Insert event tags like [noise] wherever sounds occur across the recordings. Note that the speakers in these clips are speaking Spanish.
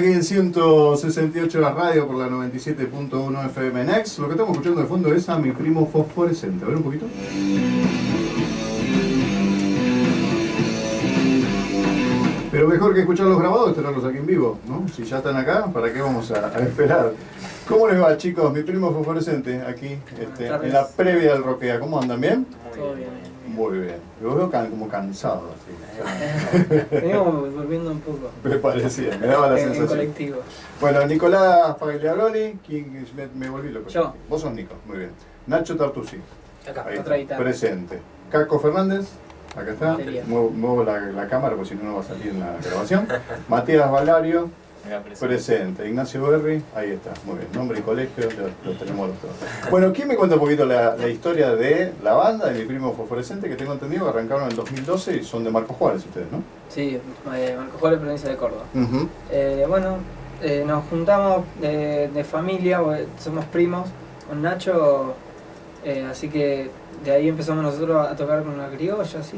Aquí en 168 la radio por la 97.1 FM Next. Lo que estamos escuchando de fondo es a mi primo fosforescente. A ver un poquito. Pero mejor que escucharlos grabados, tenerlos aquí en vivo, ¿no? Si ya están acá, ¿para qué vamos a, a esperar? ¿Cómo les va, chicos? Mi primo fosforescente aquí, este, en la previa del Roquea. ¿Cómo andan? ¿Bien? Todo bien. Muy bien. Lo veo can- como cansado, así. [laughs] Venimos volviendo un poco. Me parecía, me daba la en, en sensación. colectivo. Bueno, Nicolás Pagliaroli, ¿quién es? me, me volví loco. Yo. Vos sos Nico, muy bien. Nacho Tartusi, Acá, ahí otra guitarra. presente. Caco Fernández, acá está. Muevo la, la cámara porque si no no va a salir en la grabación. Matías Valario, presente. Ignacio Berri, ahí está, muy bien. Nombre y colegio, lo, lo tenemos los dos. Bueno, ¿quién me cuenta un poquito la, la historia de la banda, de mi primo fosforescente, que tengo entendido que arrancaron en el 2012 y son de Marcos Juárez ustedes, ¿no? Sí, eh, Marco Juárez, provincia de Córdoba. Eh, bueno, eh, nos juntamos de, de familia, porque somos primos, con Nacho, eh, así que de ahí empezamos nosotros a tocar con la criolla, así,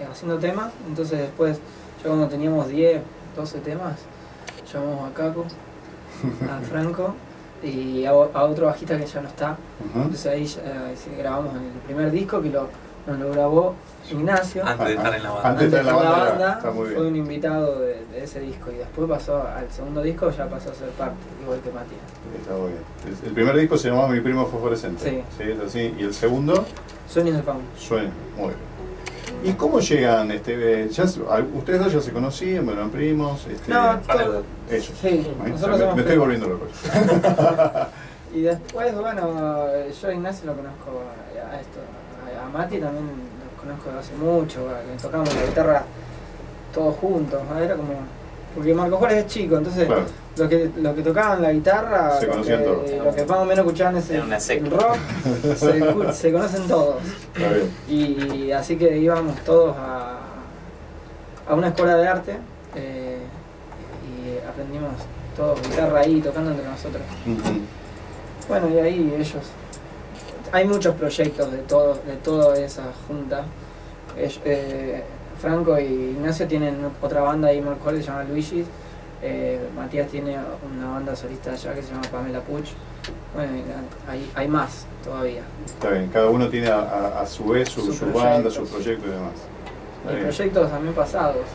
eh, haciendo temas. Entonces después, ya cuando teníamos 10, 12 temas, llamamos a Caco, a Franco y a, otro bajista que ya no está. Entonces ahí eh, sí, grabamos el primer disco que lo, nos lo grabó Ignacio. Antes de estar en la banda. Antes de estar en la banda, fue un invitado de, de ese disco y después pasó al segundo disco ya pasó a ser parte, igual que Matías. Está muy bien. El, el primer disco se llamaba Mi Primo Fosforescente. Sí. es así. Y el segundo, Sueños de Fauna. Sueño. Muy bien. ¿Y cómo llegan? Este, eh, ya, ustedes dos ya se conocían, bueno, eran primos. Este, No, ellos. Sí, nosotros me, somos me estoy volviendo loco. [laughs] Y después, bueno, yo a Ignacio lo conozco, a esto, a- Mati también lo conozco de hace mucho, que tocamos la guitarra todos juntos, era como... Porque Marco Juárez es chico, entonces Claro. Los que, los que tocaban la guitarra, Se los conocían que, todos. los que más o menos escuchaban ese, el rock, se, [laughs] conocen todos. Y así que íbamos todos a, a una escuela de arte eh, y aprendimos todos guitarra ahí tocando entre nosotros. Bueno, y ahí ellos. Hay muchos proyectos de todo, de toda esa junta. Eh, Franco y Ignacio tienen otra banda ahí que se llama Luigi. Eh, Matías tiene una banda solista allá que se llama Pamela Puch. Bueno, hay, hay más todavía. Está bien. Cada uno tiene a, a- a su vez su, Sus su banda, su proyecto y demás. Está Y bien. proyectos también pasados.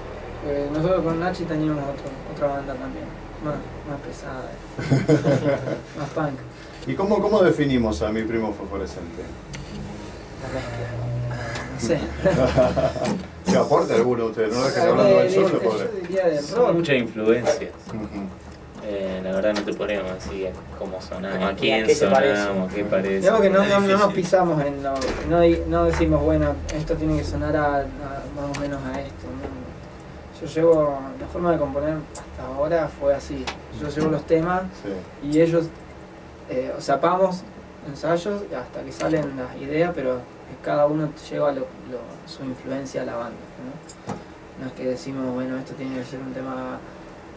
Eh, nosotros con Nachi teníamos otro- otra banda también, más, más pesada, [laughs] más punk. ¿Y cómo, cómo definimos a mi primo fosforescente? [laughs] No sé. [laughs] ¿Qué aporta alguno de ustedes? No hablando Eh, yo pobre. diría del muchas influencias. Ujú. Eh, la verdad no te podríamos decir cómo sonamos, ¿A a quién qué se parece? sonamos, qué parece. Digamos que no, Es no, no nos pisamos en lo, no, decimos, bueno, esto tiene que sonar a, a- más o menos a esto. ¿no? Yo llevo, la forma de componer hasta ahora fue así. Yo llevo los temas Sí. y ellos eh, zapamos ensayos hasta que salen las ideas, pero cada uno lleva lo- lo- su influencia a la banda. ¿no? No es que decimos, bueno, esto tiene que ser un tema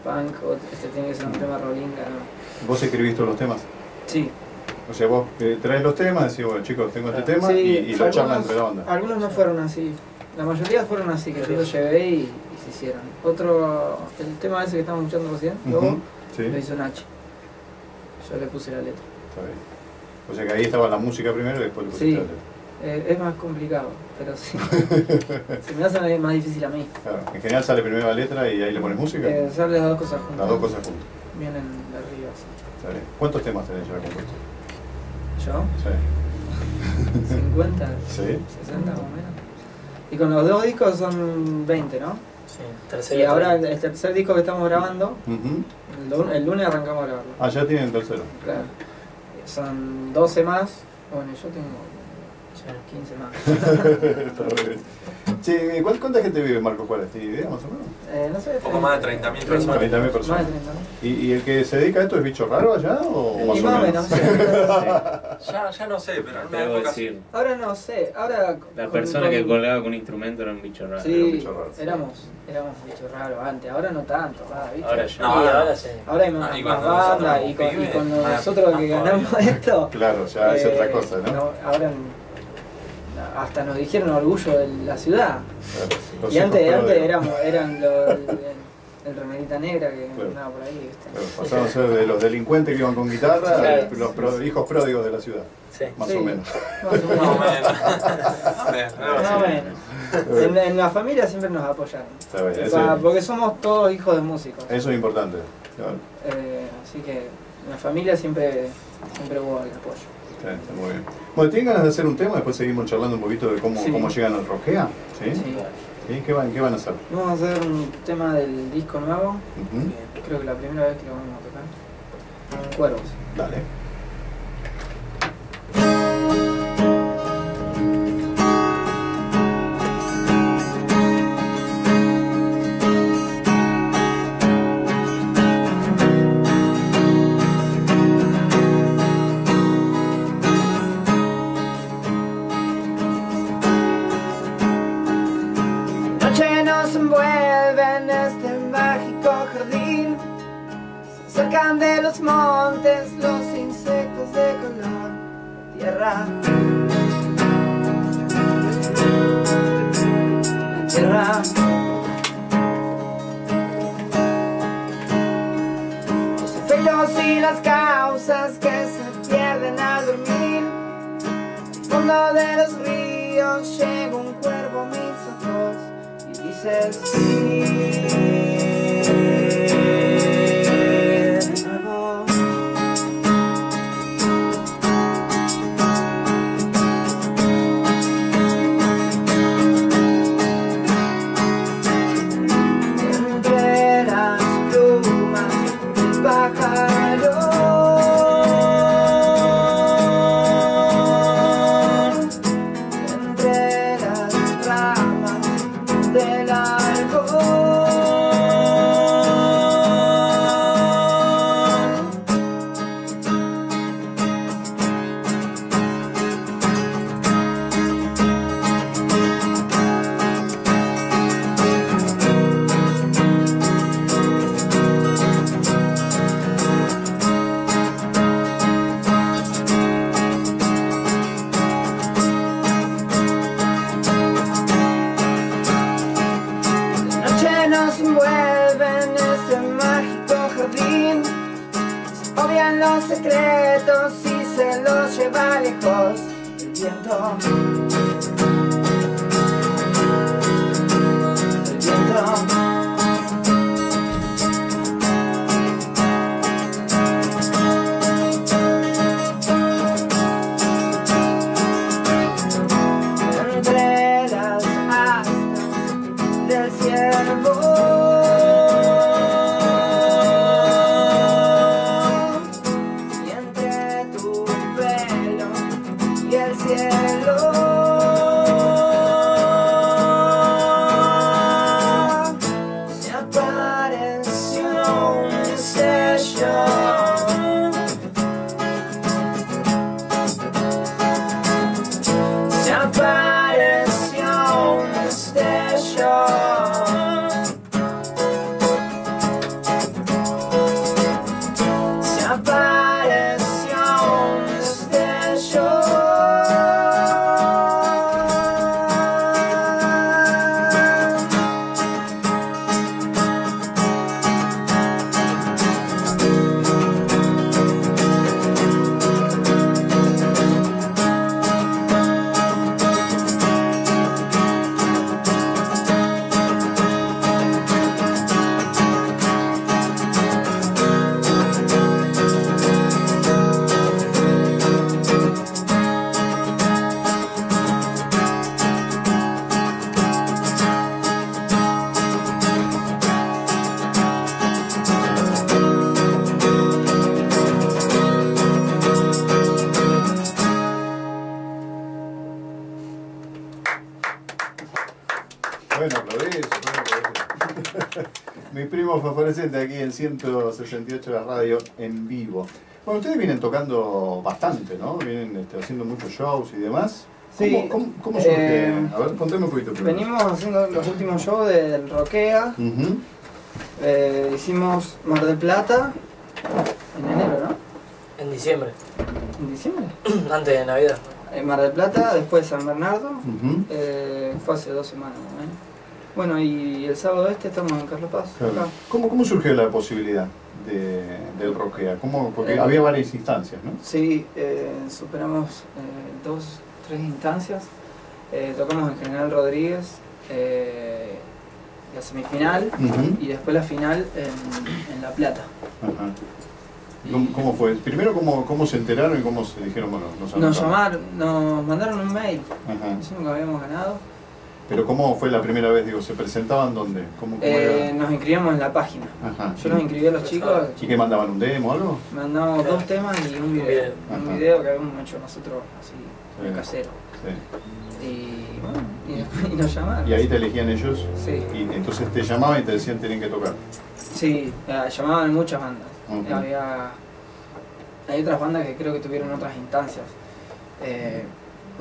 punk o este tiene que ser un tema rollinga, no. ¿Vos escribiste los temas? Sí, O sea, vos eh, traes los temas, decís, bueno, chicos, tengo este tema Sí, y, y lo charlan entre la banda. Algunos no fueron así. La mayoría fueron así, que yo los llevé y, y se hicieron. Otro, el tema ese que estamos escuchando recién, luego. Sí, lo hizo Nachi. Yo le puse la letra. está bien. O sea que ahí estaba la música primero y después le pusiste Sí. la letra. Eh, es más complicado, pero sí. [laughs] se me hace más difícil a mí. Claro, en general sale primero la letra y ahí le pones música. Eh, hacerle las dos cosas juntas. Las dos cosas juntas. Vienen de arriba, sí. ¿Cuántos temas tenés ya compuestos? Yo, Sí. [laughs] [laughs] 50, Sí. 60 más o menos. Y con los dos discos son 20, ¿no? Sí, tercero. Y ahora el, el tercer disco que estamos grabando, el, el lunes arrancamos a grabarlo. Ah, ya tienen el tercero. Claro. Son 12 más. Bueno, yo tengo 15 más. [laughs] Está muy bien. Che, ¿cuál- ¿cuánta gente vive en Marco Juárez? ¿Tiene idea más o menos? Eh, no sé. Un poco más de 30.000 personas. 30.000 Más personas. de 30, ¿no? ¿Y, y el que se dedica a esto es bicho raro allá o Y más o más o menos? menos. sí. [laughs] Ya, ya no sé, pero en una Debo época sí. decir, [laughs] Ahora no sé. Ahora. la con- persona que colgaba con un instrumento era un bicho raro. Era un Sí, bicho raro. éramos, éramos bichos raros antes. Ahora no tanto. ah, ¿viste? Ahora ya. No, y no. ahora sí. Ahora hay más, Ah, y más banda y con, y con nosotros que ganamos esto. Claro, ya es eh, otra cosa, ¿no? ahora hasta nos dijeron orgullo de la ciudad. Claro, Y antes, antes de- éramos, eran los, [laughs] el remerita negra que Claro. andaba por ahí, Pasaron a ser de los delincuentes que iban con guitarra, Claro. los pro- hijos pródigos de la ciudad, Sí. más Sí. [laughs] o menos. Más o menos. menos. Más o menos. En, en la familia siempre nos apoyaron. Bien, porque somos todos hijos de músicos. eso es importante. claro. Eh, así que en la familia siempre, siempre hubo el apoyo. Está, está muy bien. Bueno, ¿tienen ganas de hacer un tema? Después seguimos charlando un poquito de cómo, Sí. cómo llegan al Roquea. ¿Sí? Sí. ¿Sí? ¿Qué, van, ¿Qué van a hacer? Vamos a hacer un tema del disco nuevo. Creo que la primera vez que lo vamos a tocar. Cuervos. Dale. Y las causas que se pierden al dormir. Fondo de los ríos llega un cuervo a mis ojos y dice sí. Favorecente aquí en 168 de la radio en vivo. Bueno, ustedes vienen tocando bastante, ¿no? Vienen este, haciendo muchos shows y demás. ¿Cómo, Sí, cómo, cómo surge? eh, A ver, contame un poquito primero. Venimos haciendo los últimos shows del Roquea. Eh, hicimos Mar del Plata en enero, ¿no? En diciembre, ¿En diciembre? [clears throat] antes de Navidad. En Mar del Plata, después San Bernardo. Eh, fue hace dos semanas, ¿no? Bueno, y el sábado este estamos en Carlos Paz. Claro. acá. ¿Cómo, ¿Cómo surgió la posibilidad de, del rockea? ¿Cómo, porque Eh, había varias instancias, ¿no? Sí, eh, superamos eh, dos, tres instancias. Tocamos en General Rodríguez la semifinal y después la final en, en La Plata. Ajá. ¿Cómo, cómo fue? Primero, ¿cómo, ¿cómo se enteraron y cómo se dijeron, bueno, nos Nos llamaron, nos mandaron un mail Ajá. diciendo que habíamos ganado. Pero ¿cómo fue la primera vez? Digo, ¿se presentaban dónde? ¿Cómo, cómo Eh, era? nos inscribimos en la página. Ajá. Yo los inscribí a los chicos, ¿Y qué mandaban? ¿Un demo o algo? mandamos dos temas y un video. Ajá. Un video que habíamos hecho nosotros así, Sí. casero. Sí. Y bueno, [laughs] y, nos llamaron. Y ahí te elegían ellos Sí, y entonces te llamaban y te decían tienen que tocar. sí, eh, llamaban muchas bandas. Había, hay otras bandas que creo que tuvieron otras instancias. Eh,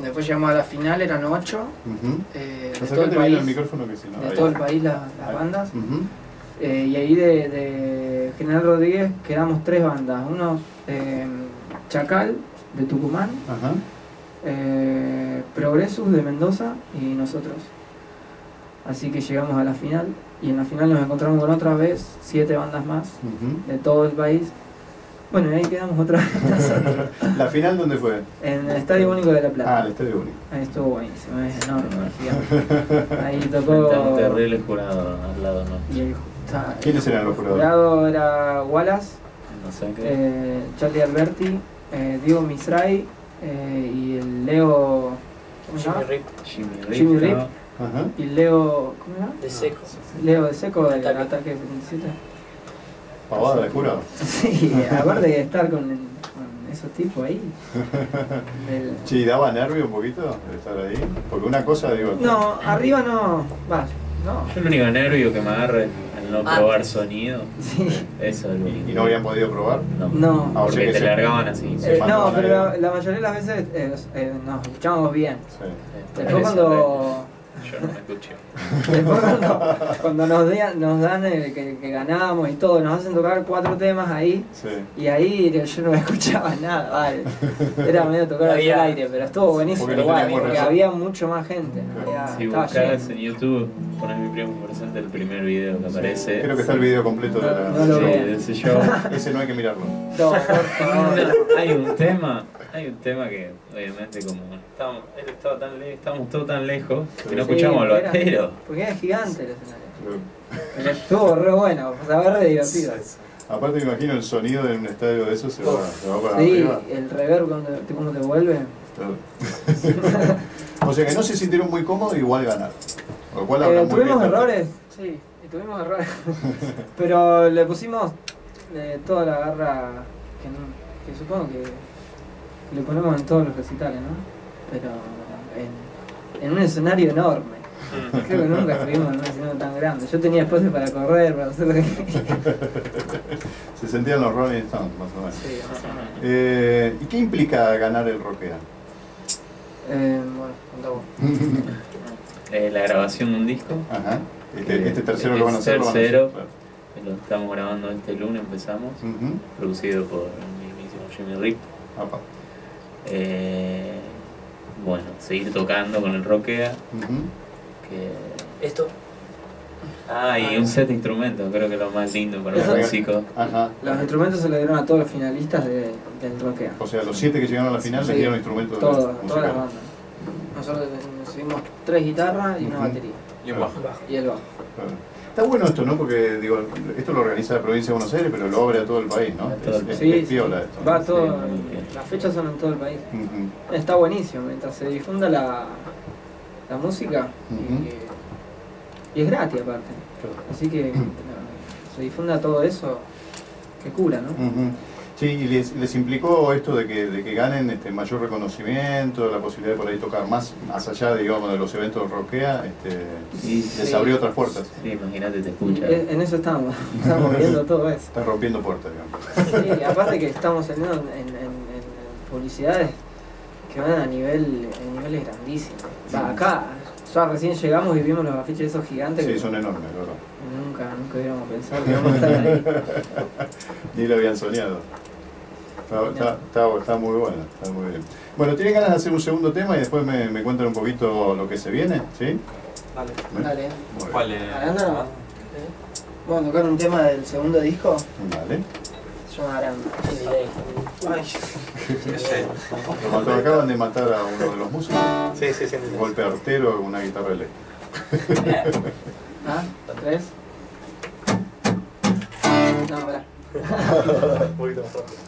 después llegamos a la final, eran ocho. Eh, de todo el país, micrófono que si no. de ahí. todo el país la- las Ahí. bandas. Eh, y ahí de, de General Rodríguez quedamos tres bandas. Uno eh, Chacal de Tucumán, eh, Progresus de Mendoza y nosotros. Así que llegamos a la final y en la final nos encontramos con otra vez siete bandas más de todo el país. Bueno, y ahí quedamos otra vez [laughs] nosotros, ¿La final dónde fue? en el Estadio Único de La Ah, Plata. el Estadio Único. Ahí estuvo buenísimo, es enorme, gigante. Ahí [laughs] tocó... Un terrible jurado al lado, ¿no? Y el, está- ¿Quiénes eran los el juradores? jurado era Wallace, No sé qué. eh, Charlie Alberti, eh, Diego Misray eh, y el Leo... ¿Cómo se llama? Jimmy Rip Jimmy Rip. Jimmy Rip. Ajá. Y Leo... ¿Cómo se llama? de seco. Leo de Seco del Ataque. Ataque 77. Pavada de jurado. Sí, aparte de estar con, con esos tipos ahí. del- ¿y daba nervio un poquito de estar ahí? Porque una cosa, digo. No, arriba no. Va, no. Yo el único nervio que me agarra es el no Ah. probar sonido. Sí. Eso es lo único. ¿Y no habían podido probar? No. No. Ah, Porque que te se- largaban así. Eh, no, pero la, la mayoría de las veces eh, eh, nos escuchábamos bien. Sí. Después cuando, Yo no me escuché. después cuando, cuando nos, dan- nos dan el que, que ganamos y todo, nos hacen tocar cuatro temas ahí. Sí. Y ahí yo no [laughs] escuchaba nada, vale. Era medio tocar al aire, pero estuvo buenísimo Porque igual, porque razón. había mucho más gente. Había, Si buscas lleno. en YouTube, pones mi primo presente el primer video que aparece. Creo que está el video completo de la. No lo Sí, de ese show. [laughs] Ese no hay que mirarlo. No, por favor. [laughs] hay un tema, hay un tema que obviamente como estábamos, él estaba tan le- estábamos todos tan lejos que no Sí, escuchamos era- batero. Porque era gigante el escenario. Pero estuvo re bueno, o sea, re divertido. Aparte me imagino el sonido de un estadio de esos se va, se va para Sí, arriba. el reverb cuando te, cómo te vuelve. Claro. [laughs] o sea que no se sintieron muy cómodos, igual ganaron. Lo cual Eh, tuvimos bien errores, sí, y tuvimos errores. [laughs] Pero le pusimos eh, toda la garra que, no- que supongo que, le ponemos en todos los recitales, ¿no? Pero en, en un escenario enorme. Creo que nunca estuvimos en un escenario tan grande. Yo tenía espacio para correr, para hacer lo que [laughs] Se sentían los Rolling Stones, más o menos. Sí, más o menos. Eh, ¿Y qué implica ganar el Rockea? Eh, bueno, contá vos. [laughs] Eh, la grabación de un disco, Ajá. Este, este tercero lo van a hacer. lo tercero. lo estamos grabando este lunes, empezamos, producido por el mismísimo Jimmy Rip. Apa. Eh, bueno, seguir tocando con el rockea. Que... Esto, Ah, y un set de instrumentos, creo que es lo más lindo para un Eso- músico. Ajá. Los instrumentos se le dieron a todos los finalistas de, del rockea. O sea, los siete que llegaron a la final Sí. les dieron instrumentos Todo, musicales. todas las bandas. Nosotros recibimos tres guitarras y una batería. y un bajo. Y el bajo. Claro. Está bueno esto, ¿no? Porque digo, esto lo organiza la provincia de Buenos Aires, pero lo abre a todo el país, ¿no? Todo el Es, es- Sí, es sí. piola esto. Va todo, las fechas son en todo el país. Está buenísimo, mientras se difunda la, la música Ujú. y, y es gratis aparte. Así que [clears throat] se difunda todo eso, que cura, ¿no? Sí, y les, les implicó esto de que, de que ganen este, mayor reconocimiento, la posibilidad de por ahí tocar más, más allá, digamos, de los eventos rockea, este, Sí, les Sí. abrió otras puertas. Sí, imagínate, te escucha. en en eso estamos, estamos viendo [laughs] todo eso. Está rompiendo puertas, digamos. Sí, aparte que estamos saliendo en, en- en- en publicidades que van a nivel a niveles grandísimos. Acá, ya recién llegamos y vimos los afiches esos gigantes Sí, que son enormes, ¿verdad? nunca, nunca hubiéramos pensado que íbamos a estar ahí. [laughs] Ni lo habían soñado. Está, está, está, está muy bueno, está muy bien. Bueno, ¿tienen ganas de hacer un segundo tema y después me, me cuentan un poquito lo que se viene? ¿Sí? Dale. Dale. ¿Cuál es? Aranda. Vamos a tocar un tema del segundo disco. Vale. Se llama Aranda. ¿Qué sé? Lo mató- acaban de matar a uno de los músicos. Sí, sí, sí. Un golpe artero con una guitarra eléctrica. [laughs] ¿Ah? ¿Tres? [laughs] No, pará. Un poquito más rápido.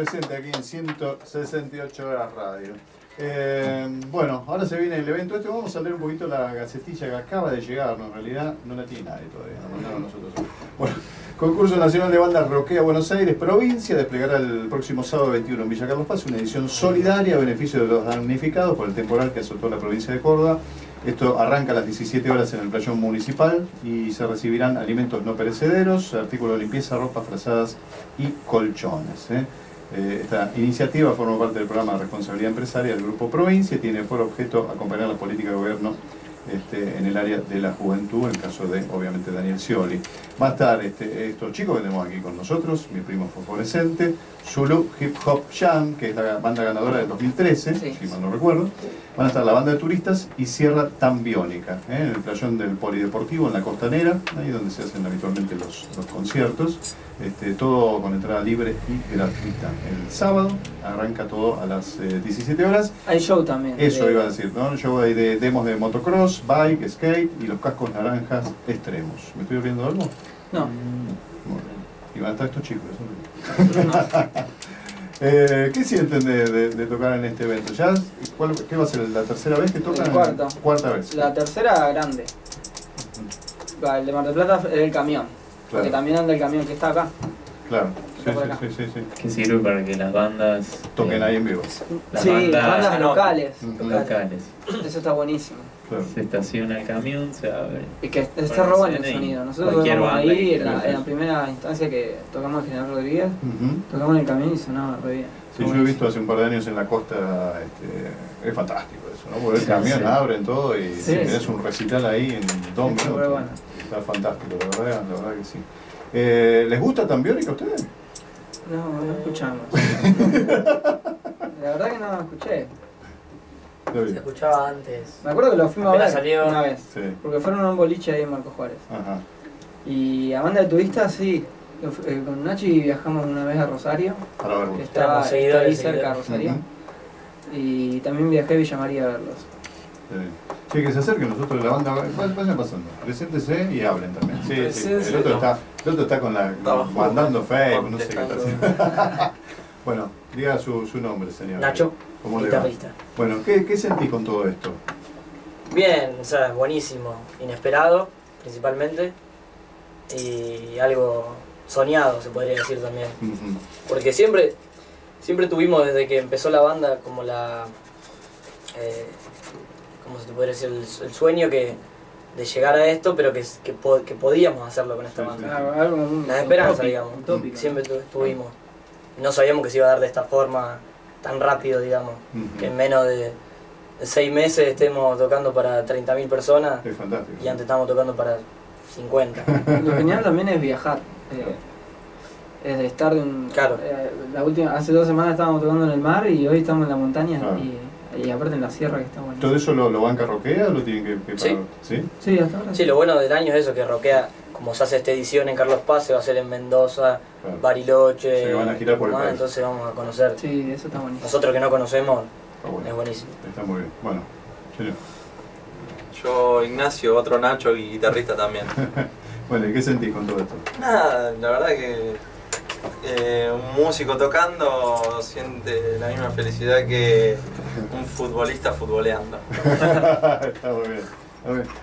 Fosforescente aquí en 168 horas radio. Eh, bueno, ahora se viene el evento este. Vamos a leer un poquito la gacetilla que acaba de llegar. No, en realidad no la tiene nadie todavía, la mandaron nosotros. Bueno, concurso nacional de bandas Roquea Buenos Aires, provincia, desplegará el próximo sábado 21 en Villa Carlos Paz una edición solidaria a beneficio de los damnificados por el temporal que azotó la provincia de Córdoba. Esto arranca a las 17 horas en el playón municipal y se recibirán alimentos no perecederos, artículos de limpieza, ropas, frazadas y colchones. ¿eh? Eh, esta iniciativa forma parte del programa de responsabilidad empresaria del Grupo Provincia y tiene por objeto acompañar la política de gobierno este, en el área de la juventud, en el caso de, obviamente, Daniel Scioli. Va a estar este, estos chicos que tenemos aquí con nosotros, mi primo fosforescente, Zulu Hip Hop Jam, que es la banda ganadora del 2013, Sí. si mal no recuerdo. Van a estar la banda de turistas y Sierra Tambiónica, ¿eh? en el playón del Polideportivo, en la costanera, ahí donde se hacen habitualmente los, los conciertos. Este, todo con entrada libre y gratuita. El sábado arranca todo a las eh, 17 horas. Hay show también. Eso de- iba a decir, ¿no? Yo hay de demos de motocross, bike, skate y los cascos naranjas extremos. ¿Me estoy olvidando algo? No, Muy bien. Y van a estar estos chicos. eso. [laughs] Eh, ¿Qué sienten de, de- de tocar en este evento? ¿Ya, cuál- ¿Qué va a ser? ¿La tercera vez que tocan? cuarta. Cuarta vez. la tercera grande. Va, El de Mar del Plata era el camión. Porque Claro, también anda el camión que está acá. claro. Sí, Está sí, acá. sí, sí, sí. Que sirve para que las bandas Toquen eh, ahí en vivo. Las sí, bandas- bandas locales. Locales. Eso está buenísimo. Claro. Se estaciona el camión, se abre. Y que se roban el sonido. Nosotros tocamos ahí en la, en la primera instancia que tocamos el General Rodríguez. Tocamos en el camión y sonaba re bien. Sí, yo he visto hace un par de años en la costa, este, es fantástico ¿no? Porque el Sí, camión sí. abren todo y Sí, tenés sí. un recital ahí en dos minutos. bueno. Está fantástico, la verdad, la verdad que sí. Eh, ¿Les gusta Tambiónica a ustedes? No, no escuchamos. [laughs] la verdad que no lo escuché. Se escuchaba antes. Me acuerdo que lo fuimos a ver salió. una vez. Sí, Porque fueron a un boliche ahí en Marco Juárez. ajá. Y a banda de turistas, sí. Eh, Con Nachi viajamos una vez a Rosario, Para verlo. que estaba, está ahí cerca de. Rosario. Y también viajé a Villa María a verlos. Sí. Sí, que se acerquen nosotros de la banda. Vayan pasando. Preséntese y hablen también. Sí, sí. Preséntense. El otro está, el otro está con la, Estaba mandando Facebook, no sé qué está haciendo. [laughs] bueno, diga su, su nombre, señor. Nacho, ¿Cómo le va? Bueno, ¿qué, ¿qué sentís con todo esto? Bien, o sea, buenísimo. Inesperado, principalmente. Y algo soñado, se podría decir también. Porque siempre, siempre tuvimos desde que empezó la banda como la... Eh, ¿Cómo se te podría decir? El, el sueño que, de llegar a esto, pero que, que, po- que podíamos hacerlo con esta banda. sí. Algo, algo muy La esperanza, utópico, digamos. Siempre tu- tuvimos. No sabíamos que se iba a dar de esta forma tan rápido, digamos. Que en menos de, seis meses estemos tocando para 30.000 personas Es fantástico. y antes estábamos tocando para 50. [laughs] Lo genial también es viajar. eh, de estar de un. Claro. eh, la última, hace dos semanas estábamos tocando en el mar y hoy estamos en la montaña Claro. y, y aparte en la sierra que está bueno. ¿Todo eso lo, lo banca Roquea o lo tienen que, que Sí. pagar? ¿Sí? Sí, hasta ahora. Sí, lo bueno del año es eso, que Roquea, como se hace esta edición en Carlos Paz, se va a hacer en Mendoza, Claro. Bariloche, que van a girar por el Tucumán, país. entonces vamos a conocer. Sí, eso está buenísimo. Nosotros que no conocemos, Está bueno. es buenísimo. Está muy bien. Bueno, señor. Yo, Ignacio, otro Nacho y guitarrista también. [laughs] Bueno, ¿y qué sentís con todo esto? Nada, la verdad que eh, un músico tocando siente la misma felicidad que un futbolista futboleando. [laughs] Está muy bien.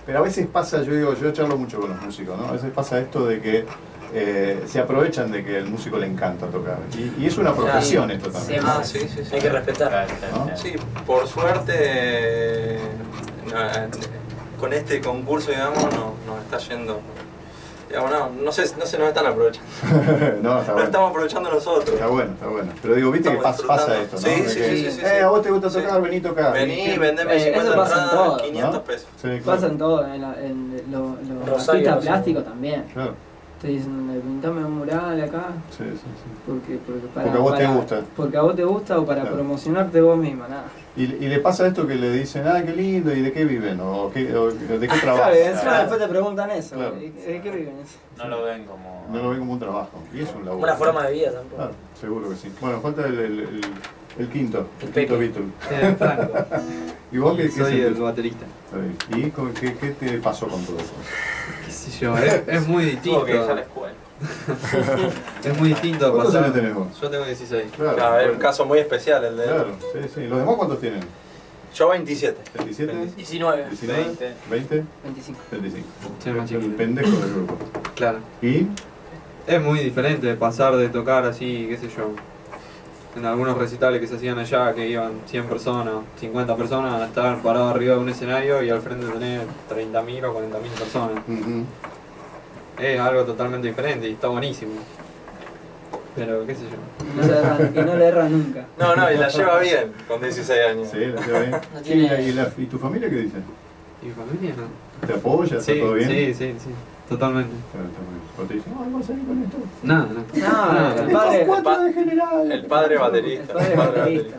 Pero a veces pasa, yo digo, yo charlo mucho con los músicos, ¿no? A veces pasa esto de que eh, se aprovechan de que al músico le encanta tocar. Y, y es una profesión esto también. Siempre. Ah, sí, sí, sí. Hay que respetar. ¿no? Sí, por suerte, eh, no, con este concurso, digamos, no- nos está yendo. Digamos, no, no, sé, no se nos están aprovechando. [laughs] no, está bueno. estamos aprovechando nosotros. Está bueno, está bueno. Pero digo, viste que pasa esto. ¿no? Sí, sí, que, sí, sí, Eh, sí. a vos te gusta Sí. tocar, vení tocar. Vení, vendeme Eh, 50 eso pasa en entradas, todo, 500 ¿no? pesos. Sí, claro. Pasa en todo, en, la, en lo, lo Rosario, artista Rosario. plástico también. Claro, Te dicen, pintame un mural acá, sí, sí, sí. porque, porque, para, Porque a vos te gusta. Porque a vos te gusta o para Claro. promocionarte vos misma, nada. Y, y le pasa esto que le dicen, ah, qué lindo, ¿y de qué viven? ¿O, qué, o de qué [laughs] trabajan? Claro, después te preguntan eso. Claro. ¿De de qué viven? No lo ven como. No lo ven como un trabajo. Y es un laburo. Una forma de vida tampoco. Claro, seguro que sí. Bueno, falta el, el, el, el quinto, el, El quinto. Beatle. Eh, Franco. [laughs] ¿Y vos qué, qué Soy el sentís? baterista. ¿Y con- qué, qué te pasó con todo eso? ¿Qué sé yo? Es, es muy distinto. Que dejar la escuela. [laughs] Es muy distinto ¿Cuántos pasar. años tenés vos? Yo tengo 16. Claro, Claro, es un caso muy especial el de él. Claro, sí, sí. ¿Los demás cuántos tienen? Yo 27. ¿27? 19. ¿19? 20. ¿20? 25. 25. Soy más el chiquito. pendejo del grupo. Claro. ¿Y? Es muy diferente pasar de tocar así, qué sé yo, en algunos recitales que se hacían allá, que iban 100 personas, 50 personas, a estar parado arriba de un escenario y al frente tener 30.000 o 40.000 personas. Es algo totalmente diferente y está buenísimo. Pero qué sé yo. No que no le erra nunca. No, no, y la lleva bien con 16 años. Sí, la lleva bien. [laughs] No ¿Y, tiene- y la- y tu familia qué dice? ¿Y mi familia no? ¿Te apoya? ¿Está Sí, todo bien? sí, sí, sí, totalmente. ¿O te dicen, no, vamos a salir con esto? Nada, no. No, el padre, Cuatro de general. El padre baterista. el padre baterista.